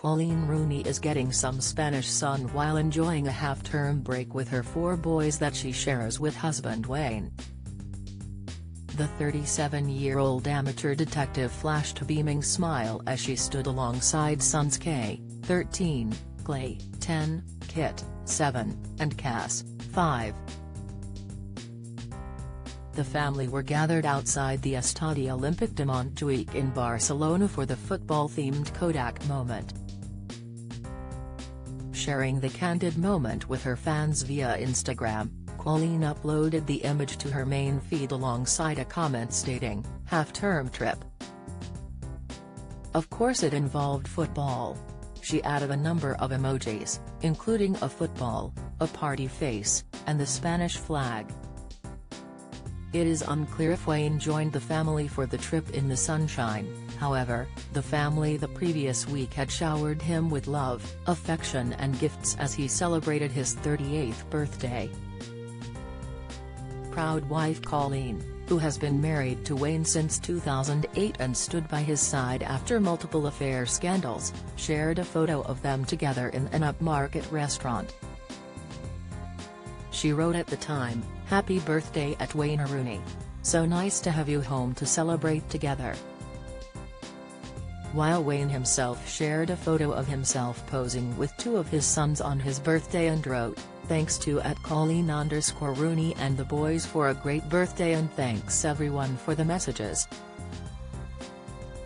Coleen Rooney is getting some Spanish sun while enjoying a half-term break with her four boys that she shares with husband Wayne. The 37-year-old amateur detective flashed a beaming smile as she stood alongside sons Kai, 13, Klay, 10, Kit, 7, and Cass, 5. The family were gathered outside the Estadi Olympic de Montjuic in Barcelona for the football-themed Kodak moment. Sharing the candid moment with her fans via Instagram, Coleen uploaded the image to her main feed alongside a comment stating, half-term trip. Of course it involved football. She added a number of emojis, including a football, a party face, and the Spanish flag. It is unclear if Wayne joined the family for the trip in the sunshine, however, the family the previous week had showered him with love, affection and gifts as he celebrated his 38th birthday. Proud wife Coleen, who has been married to Wayne since 2008 and stood by his side after multiple affair scandals, shared a photo of them together in an upmarket restaurant. She wrote at the time, Happy birthday at Wayne Rooney. So nice to have you home to celebrate together. While Wayne himself shared a photo of himself posing with two of his sons on his birthday and wrote, Thanks to at Coleen underscore Rooney and the boys for a great birthday and thanks everyone for the messages.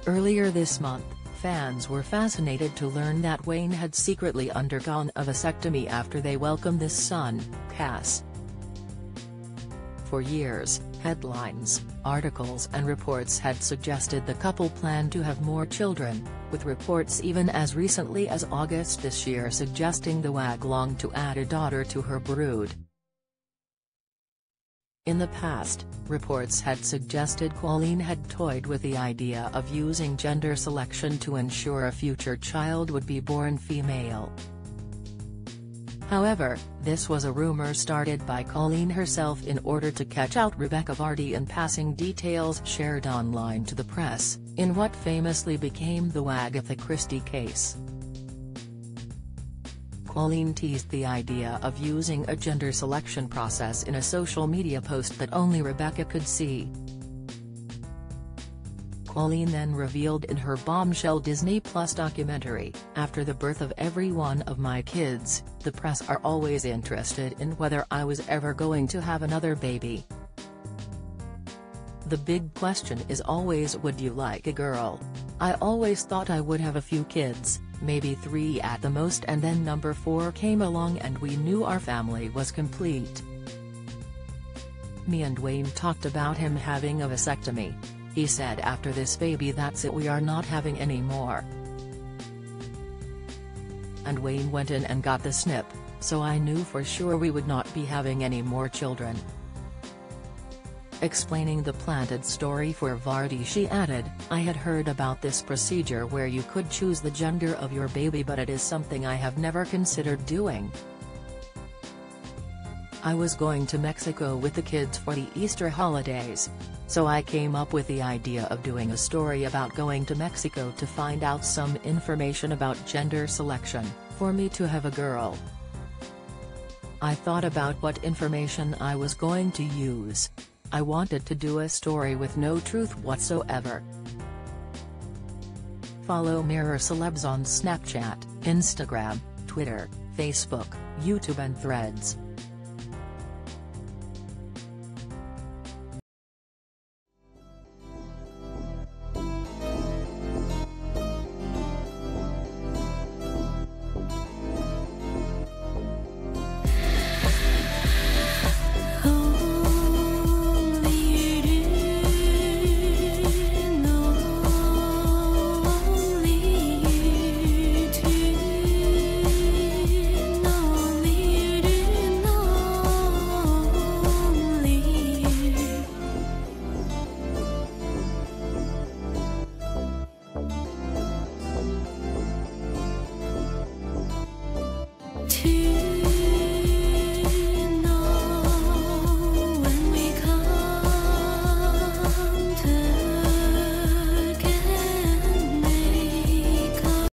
Earlier this month, fans were fascinated to learn that Wayne had secretly undergone a vasectomy after they welcomed this son, Cass. For years, headlines, articles and reports had suggested the couple planned to have more children, with reports even as recently as August this year suggesting the WAG longed to add a daughter to her brood. In the past, reports had suggested Coleen had toyed with the idea of using gender selection to ensure a future child would be born female. However, this was a rumor started by Coleen herself in order to catch out Rebekah Vardy and passing details shared online to the press, in what famously became the Wagatha Christie case. Coleen teased the idea of using a gender selection process in a social media post that only Rebecca could see. Coleen then revealed in her bombshell Disney Plus documentary, After the birth of every one of my kids, the press are always interested in whether I was ever going to have another baby. The big question is always would you like a girl? I always thought I would have a few kids, maybe three at the most and then number four came along and we knew our family was complete. Me and Wayne talked about him having a vasectomy, he said after this baby that's it we are not having any more. And Wayne went in and got the snip, so I knew for sure we would not be having any more children. Explaining the planted story for Vardy she added, I had heard about this procedure where you could choose the gender of your baby but it is something I have never considered doing. I was going to Mexico with the kids for the Easter holidays, so I came up with the idea of doing a story about going to Mexico to find out some information about gender selection, for me to have a girl. I thought about what information I was going to use. I wanted to do a story with no truth whatsoever. Follow Mirror Celebs on Snapchat, Instagram, Twitter, Facebook, YouTube and Threads.